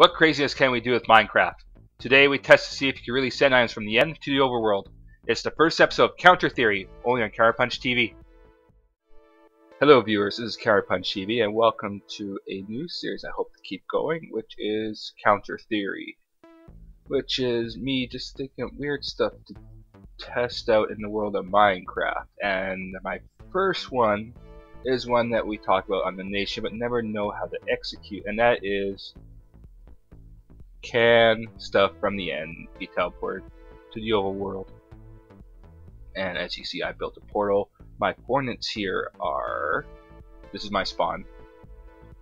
What craziness can we do with Minecraft? Today we test to see if you can really send items from the end to the overworld. It's the first episode of Counter Theory, only on Counter Punch TV. Hello viewers, this is Counter Punch TV and welcome to a new series I hope to keep going, which is Counter Theory. Which is me just thinking of weird stuff to test out in the world of Minecraft. And my first one is one that we talk about on the nation but never know how to execute, and that is can stuff from the end be teleported to the overworld. And as you see, I built a portal. My coordinates here are, this is my spawn,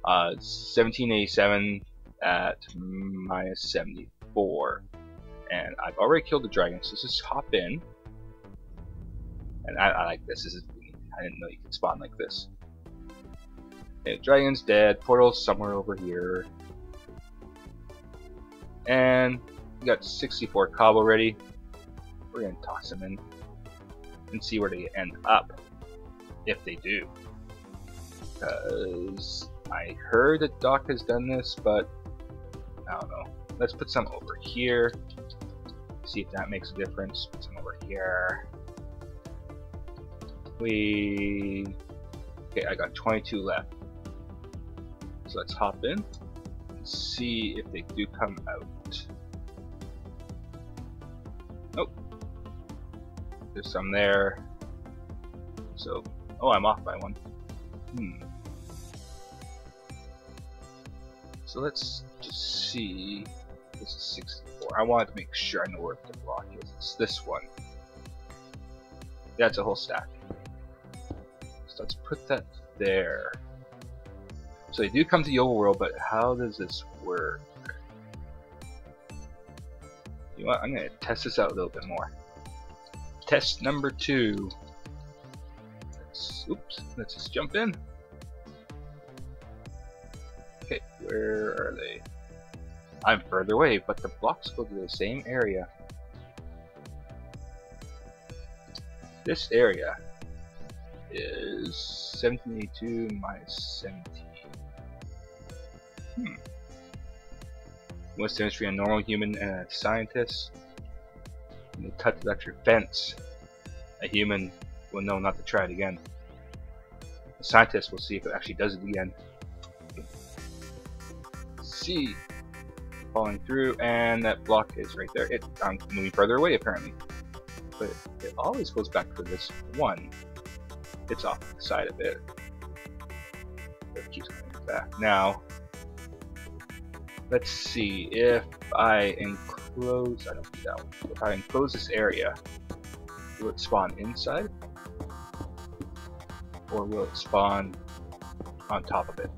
uh, 1787 at minus 74. And I've already killed the dragon, so let's just hop in. And I, I like this. This is I didn't know you could spawn like this. Dragon's dead. Portal's somewhere over here. And we got 64 cobble ready. We're gonna toss them in and see where they end up, if they do. Because I heard that Doc has done this, but I don't know. Let's put some over here. See if that makes a difference. Put some over here. We okay. I got 22 left. So let's hop in see if they do come out. Nope. There's some there. So, oh, I'm off by one. Hmm. So let's just see. This is 64. I wanted to make sure I know where the block is. It's this one. That's a whole stack. So let's put that there. So they do come to the overworld, but how does this work? You know what? I'm gonna test this out a little bit more. Test number two. Let's, oops, let's just jump in. Okay, where are they? I'm further away, but the blocks go to the same area. This area is 1782 minus 17. Hmm. What's the difference between a normal human and a scientist? When you touch electric fence, a human will know not to try it again. A scientist will see if it actually does it again. See, falling through, and that block is right there. It, I'm moving further away apparently, but it always goes back to this one. It's off the side of it. It keeps coming back. Now, let's see if I enclose I don't do that one. If I enclose this area, will it spawn inside? Or will it spawn on top of it?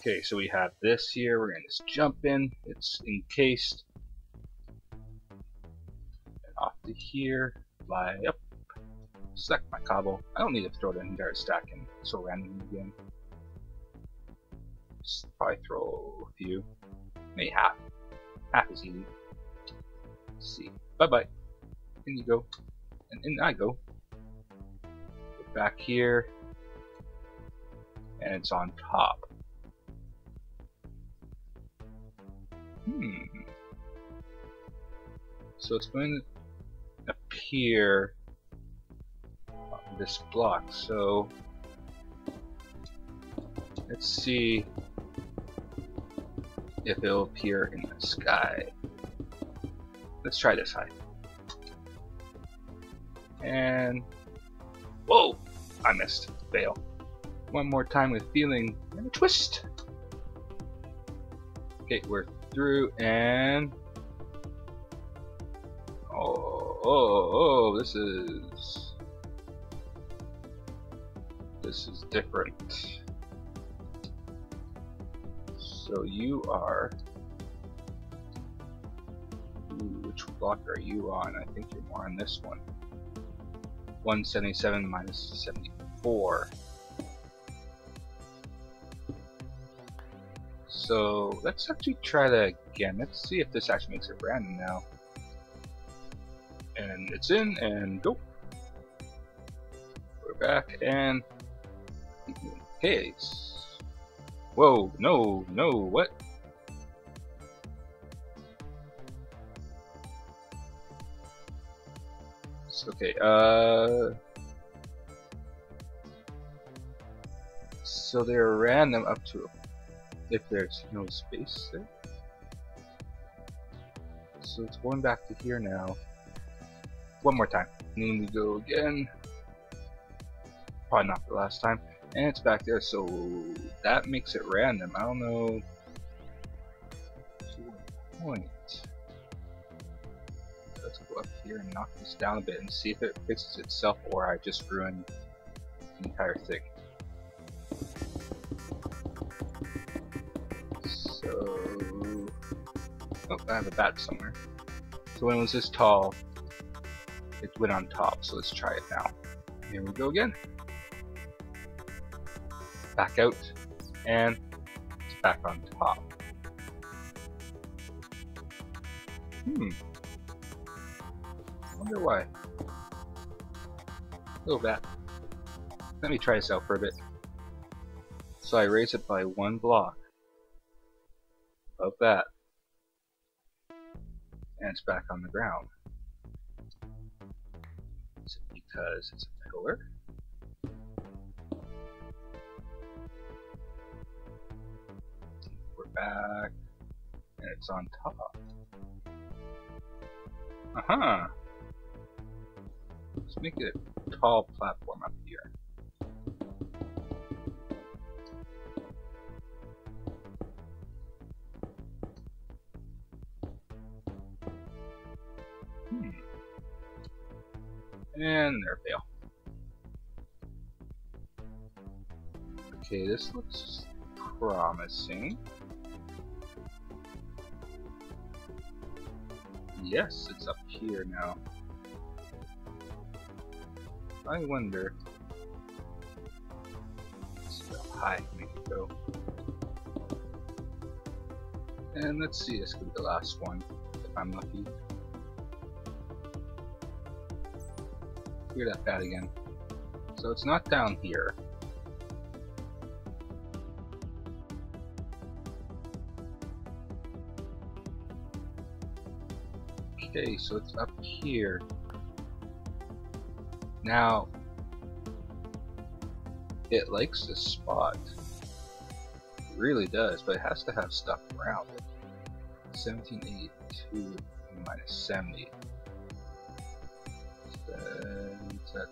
Okay, so we have this here, we're gonna just jump in, it's encased. And off to here, fly up, select my cobble. I don't need to throw the entire stack in so randomly again probably throw a few. Maybe half. Half is easy. Let's see. Bye bye. In you go. And in I go. Back here. And it's on top. Hmm. So it's going to appear on this block. So let's see if it'll appear in the sky. Let's try this high. And whoa, I missed. Fail. One more time with feeling and a twist. Okay, we're through and oh, oh, oh, this is this is different. So you are... Which block are you on? I think you're more on this one. 177 minus 74. So let's actually try that again. Let's see if this actually makes it random now. And it's in and go. We're back and okay, Whoa, no, no, what? Okay, uh... So they're random up to if there's no space there. So it's going back to here now. One more time. And then we go again. Probably not the last time. And it's back there, so that makes it random. I don't know point. Let's go up here and knock this down a bit and see if it fixes itself or I just ruined the entire thing. So... Oh, I have a bat somewhere. So when it was this tall, it went on top, so let's try it now. Here we go again. Back out, and it's back on top. Hmm. wonder why. A Little bat. Let me try this out for a bit. So I raise it by one block of that. And it's back on the ground. Is it because it's a pillar? Back. And it's on top. Uh-huh. Let's make it a tall platform up here. Hmm. And there fail. Okay, this looks promising. Yes, it's up here now. I wonder how high make it go. And let's see, this could be the last one, if I'm lucky. Hear that bat again. So it's not down here. Okay, so it's up here. Now, it likes this spot. It really does, but it has to have stuff around it. 1782 minus 70. That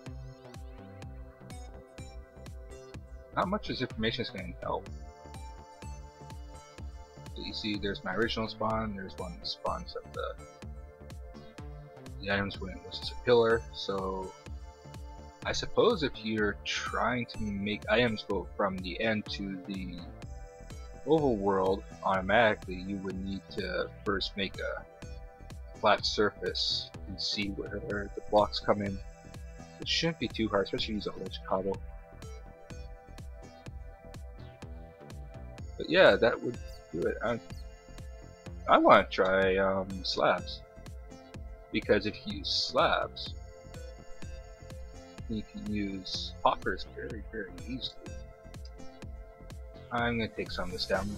not much this information is going to help. You see, there's my original spawn, there's one that spawns at the the items when it was just a pillar, so I suppose if you're trying to make items go from the end to the overworld automatically, you would need to first make a flat surface and see where the blocks come in. It shouldn't be too hard, especially use a ledge cobble. But yeah, that would do it. I, I want to try um, slabs because if you use slabs, you can use hoppers very, very easily. I'm going to take some of this down.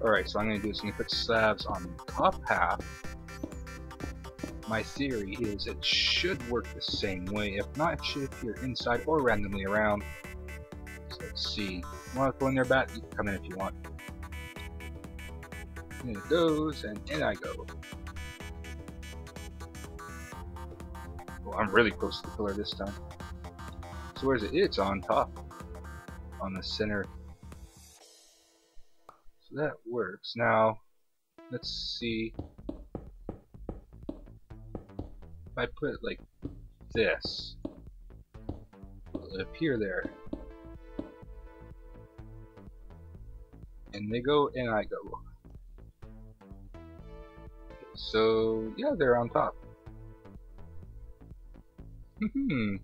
Alright, so I'm going to do is I'm going to put slabs on the top half. My theory is it should work the same way. If not, it should appear inside or randomly around. So let's see. You want to go in there, bat? You can come in if you want. And it goes, and in I go. Well, I'm really close to the pillar this time. So where's it? It's on top. On the center. So that works. Now, let's see. If I put it like this, will appear there? And they go, and I go. So, yeah, they're on top. Hmm.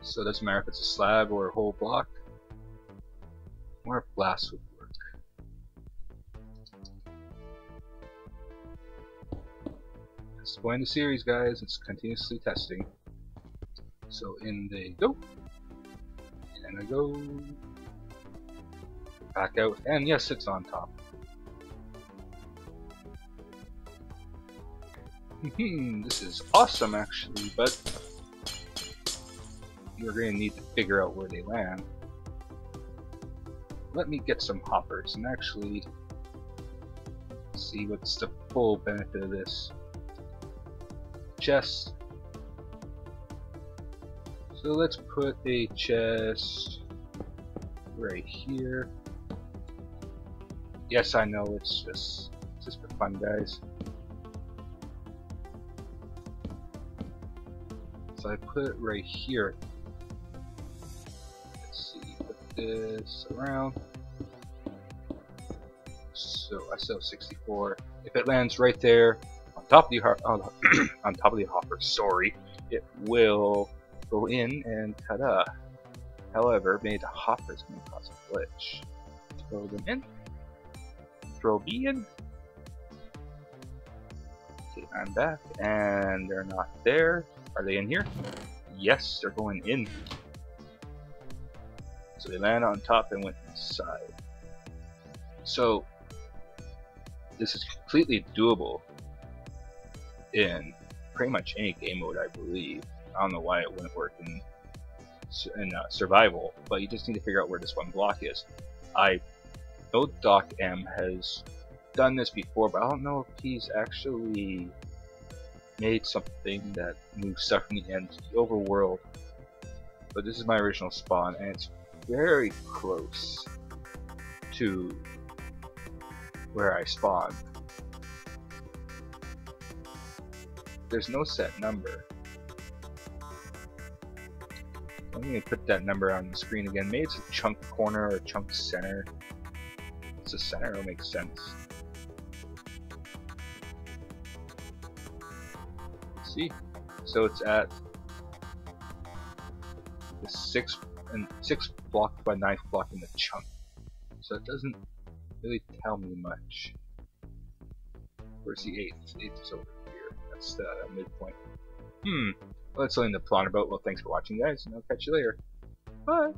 so doesn't matter if it's a slab or a whole block. More glass would work. It's the point of the series, guys. It's continuously testing. So in they go. And I go. Back out. And yes, it's on top. Hmm, this is awesome actually, but you're going to need to figure out where they land. Let me get some hoppers and actually see what's the full benefit of this. Chest. So let's put a chest right here. Yes, I know it's just it's just for fun, guys. So I put it right here. Let's see, put this around. So I still have 64. If it lands right there on top of the on, on top of the hopper, sorry, it will go in and ta-da. However, maybe the hopper's going to cause a glitch. Throw them in. Throw B in. Okay, I'm back, and they're not there. Are they in here? Yes, they're going in. So they land on top and went inside. So this is completely doable in pretty much any game mode, I believe. I don't know why it wouldn't work in in uh, survival, but you just need to figure out where this one block is. I know Doc M has done this before, but I don't know if he's actually made something that moves stuff from the end to the overworld. But this is my original spawn, and it's very close to where I spawn. There's no set number. I'm going to put that number on the screen again. Maybe it's a chunk corner or a chunk center. It's a center, it'll make sense. See? So it's at the six and six block by knife block in the chunk. So it doesn't really tell me much. Where's the eighth? Eighth is over here. That's the midpoint. Hmm. Well, that's something to ponder about. Well, thanks for watching, guys, and I'll catch you later. Bye!